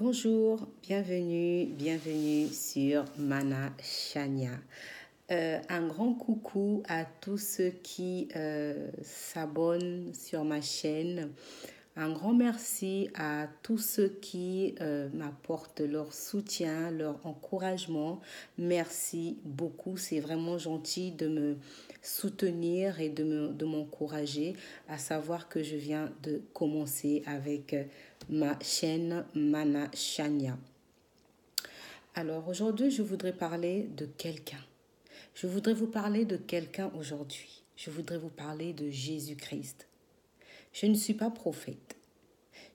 Bonjour, bienvenue, bienvenue sur Mana Shania. Euh, un grand coucou à tous ceux qui euh, s'abonnent sur ma chaîne. Un grand merci à tous ceux qui euh, m'apportent leur soutien, leur encouragement. Merci beaucoup. C'est vraiment gentil de me soutenir et de m'encourager, à savoir que je viens de commencer avec ma chaîne Mana Shania. Alors aujourd'hui, je voudrais parler de quelqu'un. Je voudrais vous parler de quelqu'un aujourd'hui. Je voudrais vous parler de Jésus-Christ. Je ne suis pas prophète.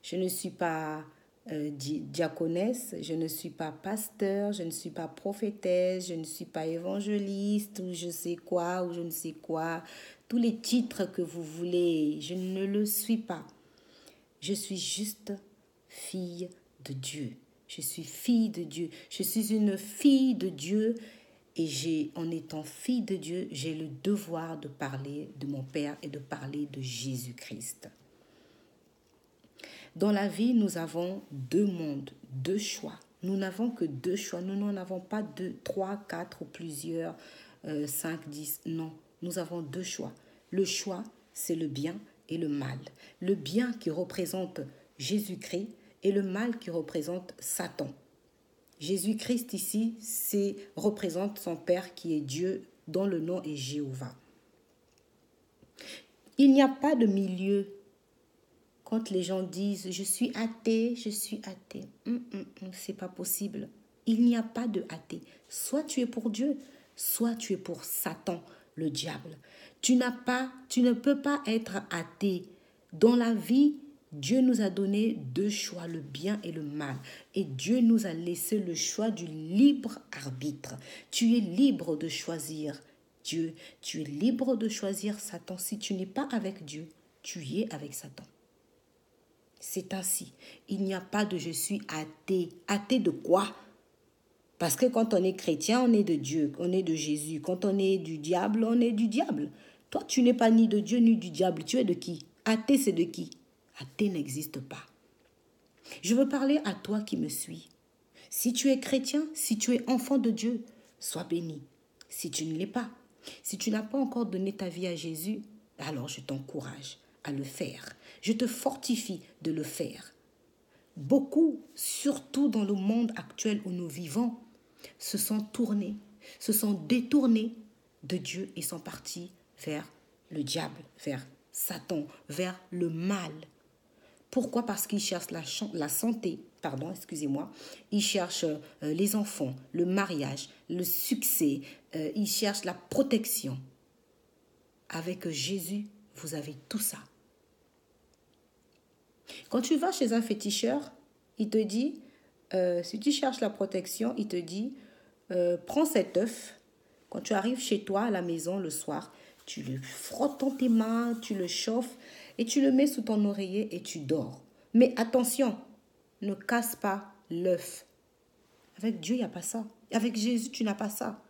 Je ne suis pas euh, diaconesse, je ne suis pas pasteur, je ne suis pas prophétesse, je ne suis pas évangéliste ou je sais quoi ou je ne sais quoi. Tous les titres que vous voulez, je ne le suis pas. Je suis juste fille de Dieu. Je suis fille de Dieu. Je suis une fille de Dieu et j'ai, en étant fille de Dieu, j'ai le devoir de parler de mon Père et de parler de Jésus-Christ. Dans la vie, nous avons deux mondes, deux choix. Nous n'avons que deux choix. Nous n'en avons pas deux, trois, quatre ou plusieurs, euh, cinq, dix. Non, nous avons deux choix. Le choix, c'est le bien et le mal. Le bien qui représente Jésus-Christ et le mal qui représente Satan. Jésus-Christ ici, c'est représente son Père qui est Dieu, dont le nom est Jéhovah. Il n'y a pas de milieu. Quand les gens disent je suis athée, je suis athée, hum, hum, hum, c'est pas possible. Il n'y a pas de athée. Soit tu es pour Dieu, soit tu es pour Satan, le diable. Tu n'as pas, tu ne peux pas être athée. Dans la vie, Dieu nous a donné deux choix, le bien et le mal. Et Dieu nous a laissé le choix du libre arbitre. Tu es libre de choisir Dieu. Tu es libre de choisir Satan. Si tu n'es pas avec Dieu, tu y es avec Satan. C'est ainsi. Il n'y a pas de je suis athée. Athée de quoi? Parce que quand on est chrétien, on est de Dieu, on est de Jésus. Quand on est du diable, on est du diable. Toi, tu n'es pas ni de Dieu ni du diable. Tu es de qui? Athée, c'est de qui? Athée n'existe pas. Je veux parler à toi qui me suis. Si tu es chrétien, si tu es enfant de Dieu, sois béni. Si tu ne l'es pas, si tu n'as pas encore donné ta vie à Jésus, alors je t'encourage à le faire. Je te fortifie de le faire. Beaucoup, surtout dans le monde actuel où nous vivons, se sont tournés, se sont détournés de Dieu et sont partis vers le diable, vers Satan, vers le mal. Pourquoi? Parce qu'ils cherchent la, santé, pardon, excusez-moi. Ils cherchent euh, les enfants, le mariage, le succès. Euh, ils cherchent la protection. Avec Jésus, vous avez tout ça. Quand tu vas chez un féticheur, il te dit, euh, si tu cherches la protection, il te dit, prends cet œuf. Quand tu arrives chez toi à la maison le soir, tu le frottes dans tes mains, tu le chauffes et tu le mets sous ton oreiller et tu dors. Mais attention, ne casse pas l'œuf. Avec Dieu, il n'y a pas ça. Avec Jésus, tu n'as pas ça.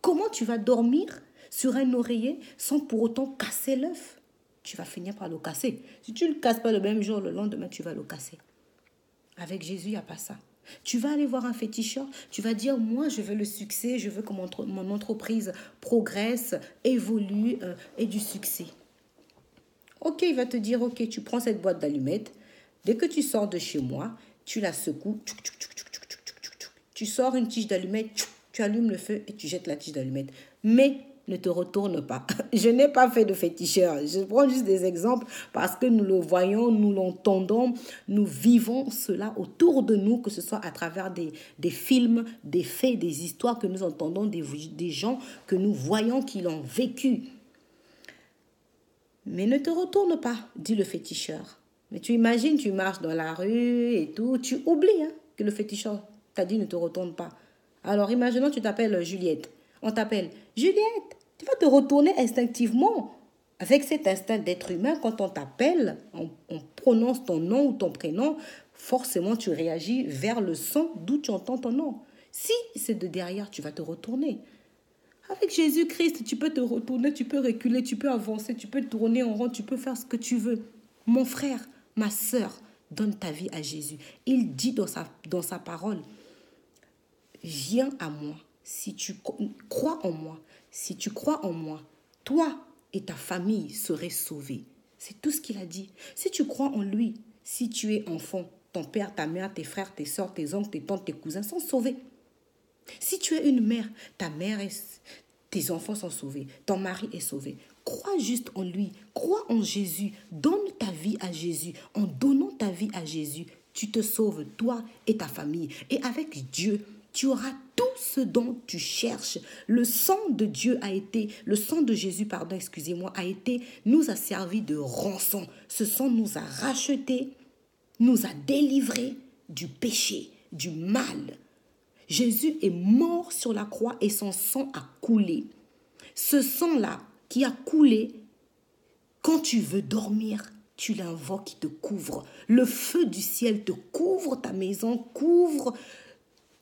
Comment tu vas dormir sur un oreiller sans pour autant casser l'œuf? Tu vas finir par le casser. Si tu ne le casses pas le même jour, le lendemain, tu vas le casser. Avec Jésus, il n'y a pas ça. Tu vas aller voir un féticheur, tu vas dire, moi, je veux le succès, je veux que mon, entreprise progresse, évolue, euh, et du succès. Ok, il va te dire, ok, tu prends cette boîte d'allumettes. Dès que tu sors de chez moi, tu la secoues. Tu sors une tige d'allumettes, tu allumes le feu et tu jettes la tige d'allumettes. Mais ne te retourne pas. Je n'ai pas fait de féticheur. Je prends juste des exemples parce que nous le voyons, nous l'entendons, nous vivons cela autour de nous, que ce soit à travers des, des films, des faits, des histoires que nous entendons, des, des gens que nous voyons qui l'ont vécu. Mais ne te retourne pas, dit le féticheur. Mais tu imagines, tu marches dans la rue et tout, tu oublies hein, que le féticheur t'a dit ne te retourne pas. Alors imaginons, tu t'appelles Juliette. On t'appelle Juliette. Tu vas te retourner instinctivement. Avec cet instinct d'être humain, quand on t'appelle, on, on, prononce ton nom ou ton prénom, forcément tu réagis vers le son d'où tu entends ton nom. Si c'est de derrière, tu vas te retourner. Avec Jésus-Christ, tu peux te retourner, tu peux reculer, tu peux avancer, tu peux tourner en rond, tu peux faire ce que tu veux. Mon frère, ma sœur, donne ta vie à Jésus. Il dit dans sa, dans sa parole, viens à moi si tu crois en moi. Si tu crois en moi, toi et ta famille seraient sauvés. C'est tout ce qu'il a dit. Si tu crois en lui, si tu es enfant, ton père, ta mère, tes frères, tes soeurs, tes oncles, tes tantes, tes cousins sont sauvés. Si tu es une mère, ta mère et tes enfants sont sauvés, ton mari est sauvé. Crois juste en lui, crois en Jésus, donne ta vie à Jésus. En donnant ta vie à Jésus, tu te sauves, toi et ta famille. Et avec Dieu, tu auras tout ce dont tu cherches. Le sang de Dieu a été, le sang de Jésus, pardon, excusez-moi, a été, nous a servi de rançon. Ce sang nous a rachetés, nous a délivrés du péché, du mal. Jésus est mort sur la croix et son sang a coulé. Ce sang-là qui a coulé, quand tu veux dormir, tu l'invoques, il te couvre. Le feu du ciel te couvre ta maison, couvre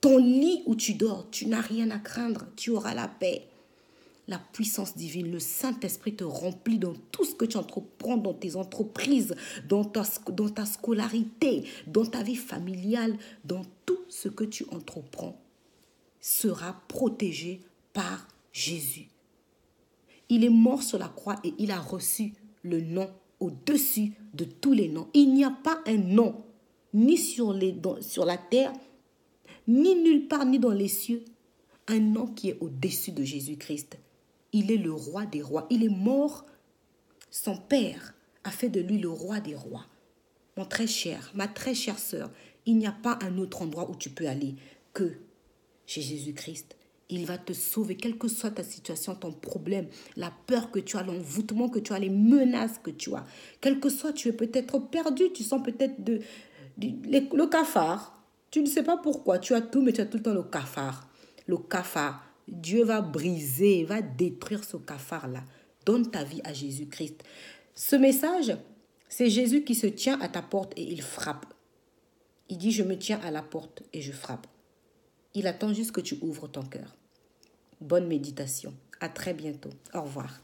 ton lit où tu dors. Tu n'as rien à craindre, tu auras la paix. La puissance divine, le Saint-Esprit te remplit dans tout ce que tu entreprends, dans tes entreprises, dans ta, dans scolarité, dans ta vie familiale, dans tout ce que tu entreprends sera protégé par Jésus. Il est mort sur la croix et il a reçu le nom au-dessus de tous les noms. Il n'y a pas un nom, ni sur, les, sur la terre, ni nulle part, ni dans les cieux, un nom qui est au-dessus de Jésus-Christ. Il est le roi des rois. Il est mort. Son Père a fait de lui le roi des rois. Mon très cher, ma très chère sœur, il n'y a pas un autre endroit où tu peux aller que chez Jésus-Christ. Il va te sauver, quelle que soit ta situation, ton problème, la peur que tu as, l'envoûtement que tu as, les menaces que tu as. Quel que soit, tu es peut-être perdu, tu sens peut-être de, le cafard. Tu ne sais pas pourquoi, tu as tout, mais tu as tout le temps le cafard. Le cafard. Dieu va briser, va détruire ce cafard-là. Donne ta vie à Jésus-Christ. Ce message, c'est Jésus qui se tient à ta porte et il frappe. Il dit, je me tiens à la porte et je frappe. Il attend juste que tu ouvres ton cœur. Bonne méditation. À très bientôt. Au revoir.